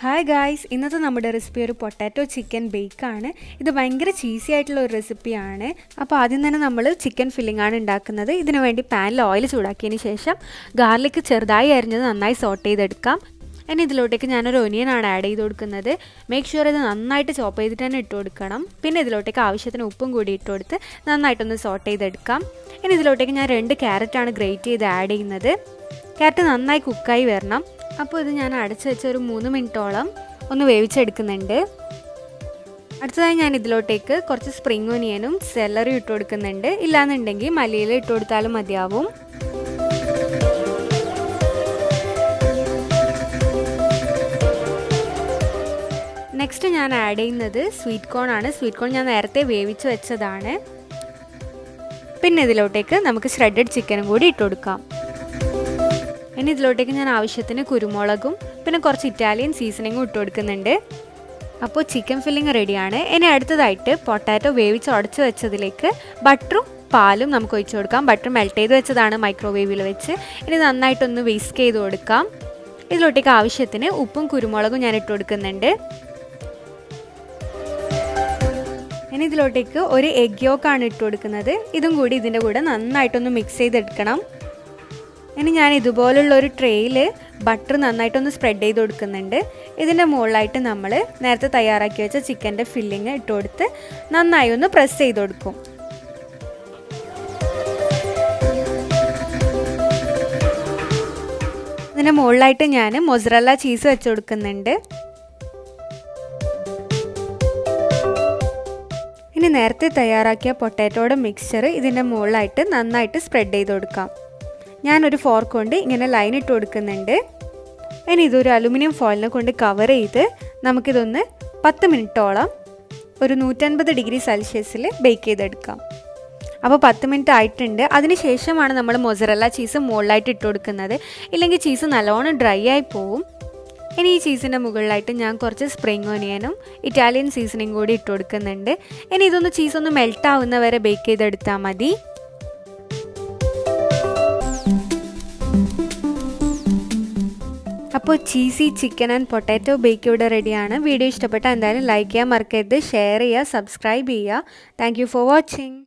Hi guys ഇന്നത്തെ നമ്മുടെ recipe ഒരു പൊട്ടാറ്റോ ചിക്കൻ ബേക്കാണ് ഇത് ഭയങ്കര ചീസി ആയിട്ടുള്ള ഒരു റെസിപ്പിയാണ് അപ്പോൾ ആദ്യം തന്നെ നമ്മൾ ചിക്കൻ ഫില്ലിംഗ് ആണ് ഉണ്ടാക്കുന്നത്. ഇതിനു വേണ്ടി പാനിൽ ഓയിൽ ചൂടാക്കിയതിന് ശേഷം ഗാർലിക്ക് ചെറുതായി അരിഞ്ഞത് നന്നായി സോട്ട് ചെയ്തെടുക്കാം. ഇനി ഇതിലോട്ടേക്ക് ഞാനൊരു ഒനിയനാണ് ആഡ് ചെയ്ത് കൊടുക്കുന്നത്. മേക്ക് ഷുവർ ഇത് നന്നായിട്ട് ചോപ്പ് ചെയ്തിട്ട് തന്നെ ഇട്ട് കൊടുക്കണം. പിന്നെ ഇതിലോട്ടേക്ക് ആവശ്യത്തിന് ഉപ്പും കൂടി ഇട്ട് കൊടുത്ത് നന്നായിട്ടൊന്ന് സോട്ട് ചെയ്തെടുക്കാം. ഇനി ഇതിലോട്ടേക്ക് ഞാൻ രണ്ട് ക്യാരറ്റാണ് ഗ്രേറ്റ് ചെയ്ത് ആഡ് ചെയ്യുന്നത്. ക്യാരറ്റ് നന്നായി കുക്കായി വരണം. അപ്പോൾ ഇത് ഞാൻ അടച്ചു വെച്ച ഒരു മൂന്ന് മിനിറ്റോളം ഒന്ന് വേവിച്ചെടുക്കുന്നുണ്ട്. അടുത്തതായി ഞാൻ ഇതിലോട്ടേക്ക് കുറച്ച് സ്പ്രിംഗ് ഒനിയനും സെല്ലറി ഇട്ട് കൊടുക്കുന്നുണ്ട്. ഇല്ലാന്നുണ്ടെങ്കിൽ മല്ലിയിൽ ഇട്ട് കൊടുത്താലും മതിയാവും. നെക്സ്റ്റ് ഞാൻ ആഡ് ചെയ്യുന്നത് സ്വീറ്റ് കോൺ ആണ്. സ്വീറ്റ് കോൺ ഞാൻ നേരത്തെ വേവിച്ച് വെച്ചതാണ്. പിന്നെ ഇതിലോട്ടേക്ക് നമുക്ക് ഷ്രെഡഡ് ചിക്കനും കൂടി ഇട്ട് കൊടുക്കാം. ഇനി ഇതിലോട്ടേക്ക് ഞാൻ ആവശ്യത്തിന് കുരുമുളകും പിന്നെ കുറച്ച് ഇറ്റാലിയൻ സീസണിങ്ങും ഇട്ട് കൊടുക്കുന്നുണ്ട്. അപ്പോൾ ചിക്കൻ ഫില്ലിങ് റെഡിയാണ് ഇനി അടുത്തതായിട്ട് പൊട്ടാറ്റോ വേവിച്ച് ഉടച്ച് വെച്ചതിലേക്ക് ബട്ടറും പാലും നമുക്ക് ഒഴിച്ചു കൊടുക്കാം. ബട്ടർ മെൽറ്റ് ചെയ്ത് വെച്ചതാണ് മൈക്രോവേവിൽ വെച്ച്. ഇനി നന്നായിട്ടൊന്ന് വേസ്റ്റ് ചെയ്ത് കൊടുക്കാം. ഇതിലോട്ടേക്ക് ആവശ്യത്തിന് ഉപ്പും കുരുമുളകും ഞാൻ ഇട്ട് കൊടുക്കുന്നുണ്ട്. ഇനി ഇതിലോട്ടേക്ക് ഒരു എഗ് യോക്കാണ് ഇട്ട് കൊടുക്കുന്നത്. ഇതും കൂടി ഇതിന്റെ കൂടെ നന്നായിട്ടൊന്ന് മിക്സ് ചെയ്തെടുക്കണം. ഇനി ഞാൻ ഇതുപോലുള്ള ഒരു ട്രേയിൽ ബട്ടർ നന്നായിട്ടൊന്ന് സ്പ്രെഡ് ചെയ്ത് കൊടുക്കുന്നുണ്ട്. ഇതിന്റെ മുകളിലായിട്ട് നമ്മൾ നേരത്തെ തയ്യാറാക്കി വെച്ച ചിക്കന്റെ ഫില്ലിങ് ഇട്ട് കൊടുത്ത് നന്നായി ഒന്ന് പ്രസ് ചെയ്ത് കൊടുക്കും. ഇതിന്റെ മുകളിലായിട്ട് ഞാൻ മൊസറല്ല ചീസ് വെച്ച് കൊടുക്കുന്നുണ്ട്. ഇനി നേരത്തെ തയ്യാറാക്കിയ പൊട്ടാറ്റോയുടെ മിക്സ്ചർ ഇതിന്റെ മുകളിലായിട്ട് നന്നായിട്ട് സ്പ്രെഡ് ചെയ്ത് കൊടുക്കാം. ഞാനൊരു ഫോർക്ക് കൊണ്ട് ഇങ്ങനെ ലൈൻ ഇട്ട് കൊടുക്കുന്നുണ്ട്. ഇനി ഇതൊരു അലുമിനിയം ഫോയിലിനെ കൊണ്ട് കവർ ചെയ്ത് നമുക്കിതൊന്ന് പത്ത് മിനിറ്റോളം ഒരു നൂറ്റൻപത് ഡിഗ്രി സെൽഷ്യസിൽ ബേക്ക് ചെയ്തെടുക്കാം. അപ്പോൾ പത്ത് മിനിറ്റ് ആയിട്ടുണ്ട്. അതിന് ശേഷമാണ് നമ്മൾ മൊസറല്ല ചീസ് മുകളിലായിട്ട് ഇട്ട് കൊടുക്കുന്നത്. ഇല്ലെങ്കിൽ ചീസ് നല്ലോണം ഡ്രൈ ആയി പോവും. ഇനി ഈ ചീസിന്റെ മുകളിലായിട്ട് ഞാൻ കുറച്ച് സ്പ്രിംഗ് ഒനിയനും ഇറ്റാലിയൻ സീസണിങ് കൂടി ഇട്ട് കൊടുക്കുന്നുണ്ട്. ഇനി ഇതൊന്ന് ചീസ് ഒന്ന് മെൽറ്റ് ആവുന്ന വരെ ബേക്ക് ചെയ്തെടുത്താൽ മതി. അപ്പോൾ cheesy chicken and potato bake ഇവിടെ റെഡിയാണ് വീഡിയോ ഇഷ്ടപ്പെട്ടാൽ എന്തായാലും ലൈക്ക് ചെയ്യാൻ മറക്കരുത് ഷെയർ ചെയ്യുക സബ്സ്ക്രൈബ് ചെയ്യുക. Thank for watching